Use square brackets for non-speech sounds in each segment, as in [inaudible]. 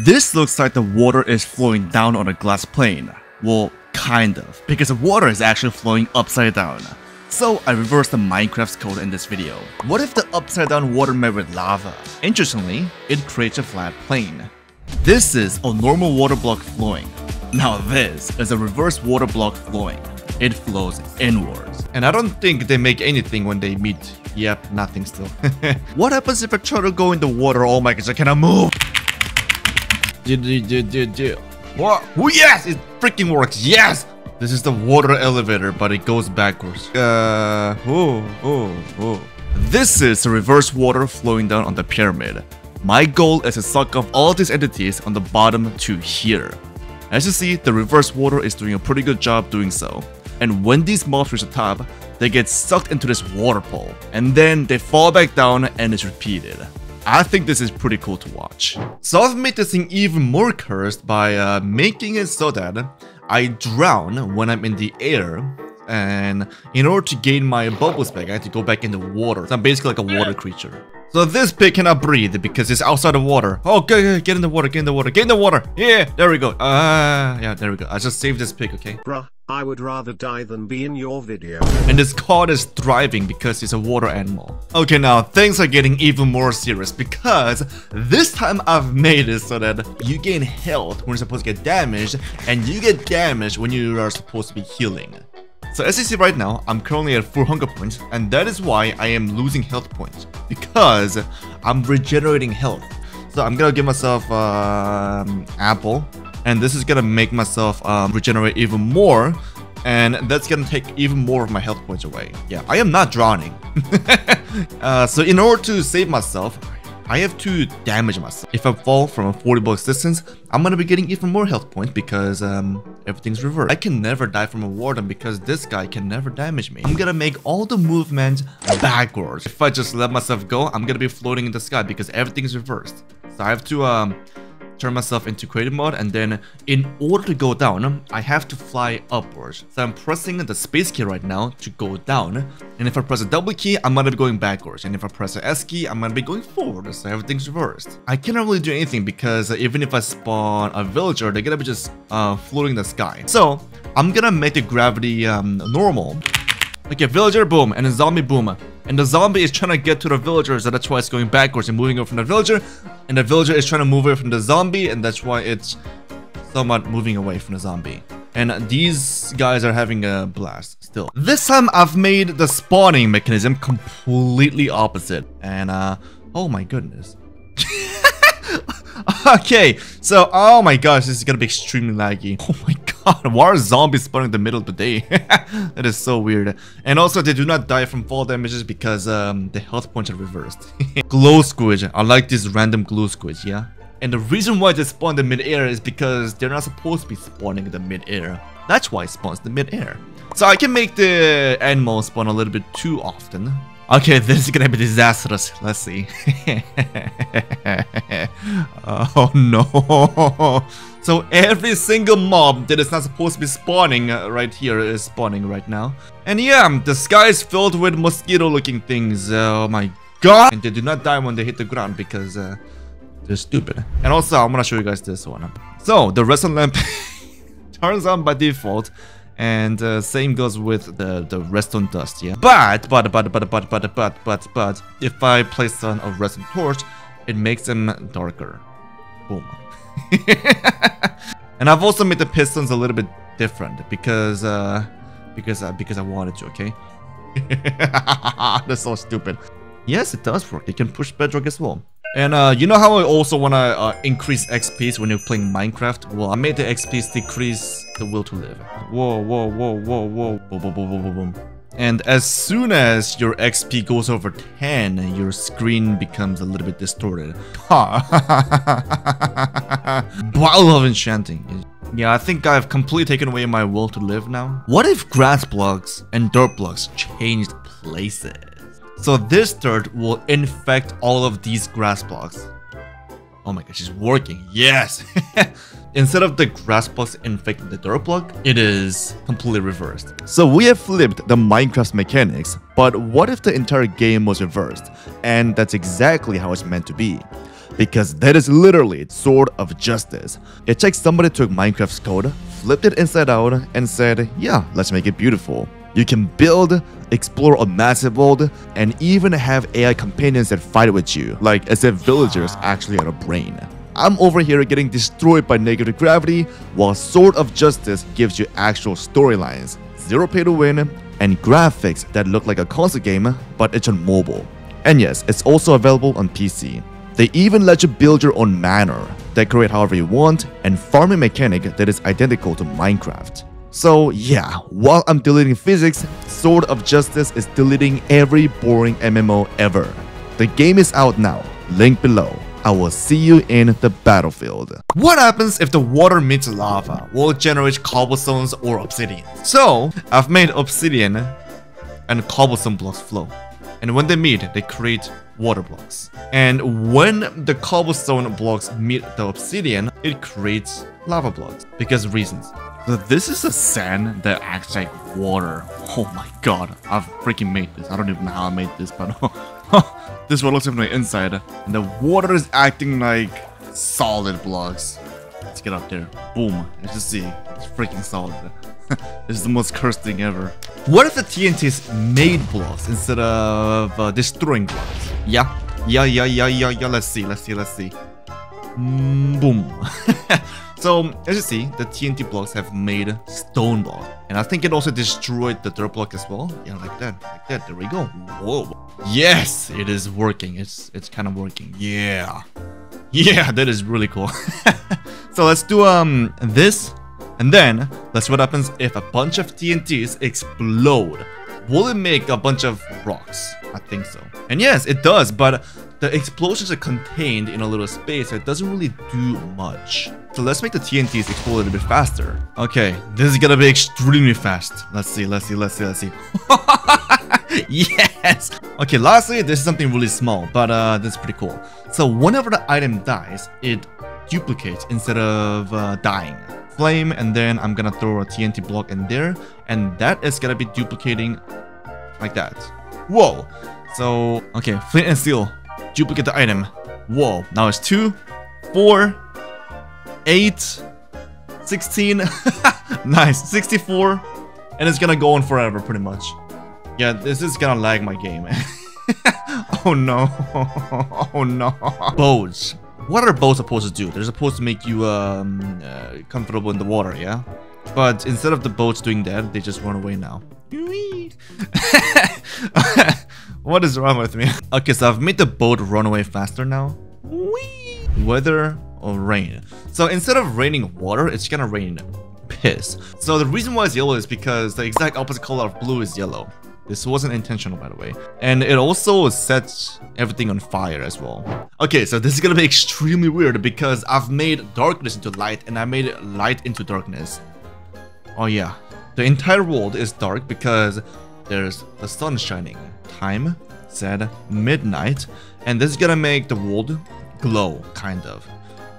This looks like the water is flowing down on a glass plane. Well, kind of, because the water is actually flowing upside down. So I reversed the Minecraft's code in this video. What if the upside down water met with lava? Interestingly, it creates a flat plane. This is a normal water block flowing. Now this is a reverse water block flowing. It flows inwards. And I don't think they make anything when they meet. Yep, nothing still. [laughs] what happens if I try to go in the water? Oh my gosh, I cannot move. What? Oh yes, it freaking works. Yes. This is the water elevator, but it goes backwards. Uh, oh, oh, oh. This is the reverse water flowing down on the pyramid. My goal is to suck off all these entities on the bottom to here. As you see, the reverse water is doing a pretty good job doing so. And when these mobs reach the top, they get sucked into this water pool. And then they fall back down and it's repeated. I think this is pretty cool to watch. So I've made this thing even more cursed by uh, making it so that I drown when I'm in the air and in order to gain my bubbles back, I have to go back in the water. So I'm basically like a water creature. So this pig cannot breathe because it's outside of water. Oh, get, get in the water, get in the water, get in the water. Yeah, there we go. Ah, uh, yeah, there we go. I just saved this pig, okay? Bruh, I would rather die than be in your video. And this cod is thriving because it's a water animal. Okay, now things are getting even more serious because this time I've made it so that you gain health when you're supposed to get damaged and you get damaged when you are supposed to be healing. So as you see right now, I'm currently at 4 hunger points, and that is why I am losing health points, because I'm regenerating health. So I'm gonna give myself um, apple, and this is gonna make myself um, regenerate even more, and that's gonna take even more of my health points away. Yeah, I am not drowning. [laughs] uh, so in order to save myself, I have to damage myself. If I fall from a 40 blocks distance, I'm gonna be getting even more health points because um, everything's reversed. I can never die from a warden because this guy can never damage me. I'm gonna make all the movements backwards. If I just let myself go, I'm gonna be floating in the sky because everything is reversed. So I have to um, turn myself into creative mode and then in order to go down I have to fly upwards. So I'm pressing the space key right now to go down. And if I press a double key I'm gonna be going backwards. And if I press the S key I'm gonna be going forward. So everything's reversed. I cannot really do anything because even if I spawn a villager they're gonna be just uh, floating in the sky. So I'm gonna make the gravity um, normal. Okay, villager, boom, and a zombie, boom. And the zombie is trying to get to the villagers, so that's why it's going backwards and moving away from the villager. And the villager is trying to move away from the zombie, and that's why it's somewhat moving away from the zombie. And these guys are having a blast still. This time I've made the spawning mechanism completely opposite. And uh, oh my goodness. [laughs] okay, so oh my gosh, this is gonna be extremely laggy. [laughs] Oh my god, why are zombies spawning in the middle of the day? [laughs] that is so weird. And also, they do not die from fall damages because um, the health points are reversed. [laughs] glow squid. I like this random glow squid, yeah? And the reason why they spawn in the mid-air is because they're not supposed to be spawning in the mid-air. That's why it spawns in the mid-air. So I can make the animals spawn a little bit too often. Okay, [laughs] this is gonna be disastrous. Let's see. [laughs] oh no. [laughs] So every single mob that is not supposed to be spawning uh, right here is spawning right now. And yeah, the sky is filled with mosquito-looking things. Oh my god. And they do not die when they hit the ground because uh, they're stupid. And also, I'm gonna show you guys this one. So, the redstone lamp turns on by default. And uh, same goes with the, the redstone dust, yeah? But, but, but, but, but, but, but, but, but, if I place on a redstone torch, it makes them darker. Boom. [laughs] and I've also made the pistons a little bit different because uh because uh, because I wanted to, okay? [laughs] That's so stupid. Yes, it does work. You can push bedrock as well. And uh, you know how I also want to uh, increase XPs when you're playing Minecraft? Well, I made the XPs decrease the will to live. Whoa, whoa, whoa, whoa, whoa. Boom, boom, boom, boom, boom, boom. And as soon as your XP goes over 10, your screen becomes a little bit distorted. Ha! [laughs] Bottle of Enchanting. Yeah, I think I've completely taken away my will to live now. What if grass blocks and dirt blocks changed places? So this dirt will infect all of these grass blocks. Oh my gosh, it's working. Yes! [laughs] Instead of the grass blocks infecting the dirt block, it is completely reversed. So we have flipped the Minecraft mechanics, but what if the entire game was reversed? And that's exactly how it's meant to be. because that is literally Sword of Justice. It like somebody took Minecraft's code, flipped it inside out, and said, yeah, let's make it beautiful. You can build, explore a massive world, and even have AI companions that fight with you, like as if villagers ah. actually had a brain. I'm over here getting destroyed by negative gravity, while Sword of Justice gives you actual storylines, zero pay to win, and graphics that look like a console game, but it's on mobile. And yes, it's also available on PC. They even let you build your own manor, decorate however you want, and farming mechanic that is identical to Minecraft. So yeah, while I'm deleting physics, Sword of Justice is deleting every boring MMO ever. The game is out now, link below. I will see you in the battlefield. What happens if the water meets lava? Will it generate cobblestones or obsidian? So, I've made obsidian and cobblestone blocks flow. And when they meet, they create water blocks. And when the cobblestone blocks meet the obsidian, it creates lava blocks. Because reasons. This is a sand that acts like water. Oh my god, I've freaking made this. I don't even know how I made this, but [laughs] this one looks like my inside. And the water is acting like solid blocks. Let's get up there. Boom. Let's just see. It's freaking solid. [laughs] this is the most cursed thing ever. What if the TNTs made blocks instead of uh, destroying blocks? Yeah. Yeah, yeah, yeah, yeah, yeah. Let's see, let's see, let's see. Mm, boom. [laughs] so, as you see, the TNT blocks have made stone block. And I think it also destroyed the dirt block as well. Yeah, like that, like that. There we go. Whoa. Yes, it is working. It's it's kind of working. Yeah. Yeah, that is really cool. [laughs] so let's do um this and then, let's see what happens if a bunch of TNTs explode. Will it make a bunch of rocks? I think so. And yes, it does, but the explosions are contained in a little space, so it doesn't really do much. So let's make the TNTs explode a little bit faster. Okay, this is gonna be extremely fast. Let's see, let's see, let's see, let's see. [laughs] yes! Okay, lastly, this is something really small, but uh, this is pretty cool. So whenever the item dies, it duplicates instead of uh, dying flame and then I'm gonna throw a TNT block in there and that is gonna be duplicating like that. Whoa! So, okay, flint and steel, duplicate the item. Whoa, now it's 2, 4, 8, 16, [laughs] nice, 64, and it's gonna go on forever pretty much. Yeah, this is gonna lag my game. [laughs] oh no, [laughs] oh no. Boats. What are boats supposed to do? They're supposed to make you um, uh, comfortable in the water, yeah? But instead of the boats doing that, they just run away now. What is wrong with me? [laughs] Okay, so I've made the boat run away faster now. Weather or rain. So instead of raining water, it's gonna rain piss. So the reason why it's yellow is because the exact opposite color of blue is yellow. This wasn't intentional, by the way. And it also sets everything on fire as well. Okay, so this is gonna be [laughs] extremely weird because I've made darkness into light and I made light into darkness. Oh yeah, the entire world is dark because there's the sun shining. Time said midnight, and this is gonna make the world glow, kind of.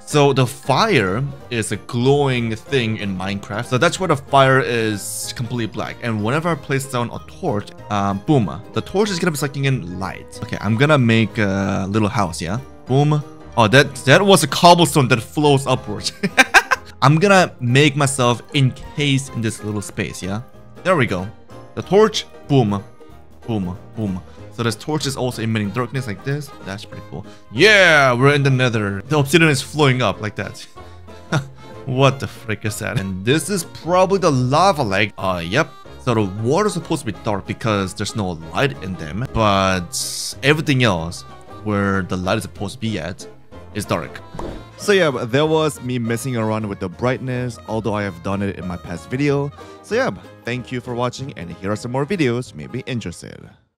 So the fire is a glowing thing in Minecraft. So that's where the fire is completely black. And whenever I place down a torch, um, boom, the torch is gonna be sucking in light. Okay, I'm gonna make a little house, yeah? Boom. Oh, that, that was a cobblestone that flows upwards. [laughs] I'm gonna make myself encased in this little space, yeah? There we go. The torch, boom, boom, boom. So this torch is also emitting darkness like this. That's pretty cool. Yeah, we're in the nether. The obsidian is flowing up like that. [laughs] what the frick is that? And this is probably the lava lake. Uh, yep. So the water is supposed to be dark because there's no light in them. But everything else, where the light is supposed to be at, is dark. So yeah, there was me messing around with the brightness, although I have done it in my past video. So yeah, thank you for watching and here are some more videos you may be interested.